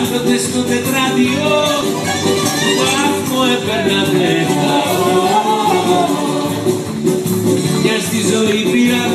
βάζονται στο τετράδιο βάθμο έπαιρνα πλέον και στη ζωή πήρα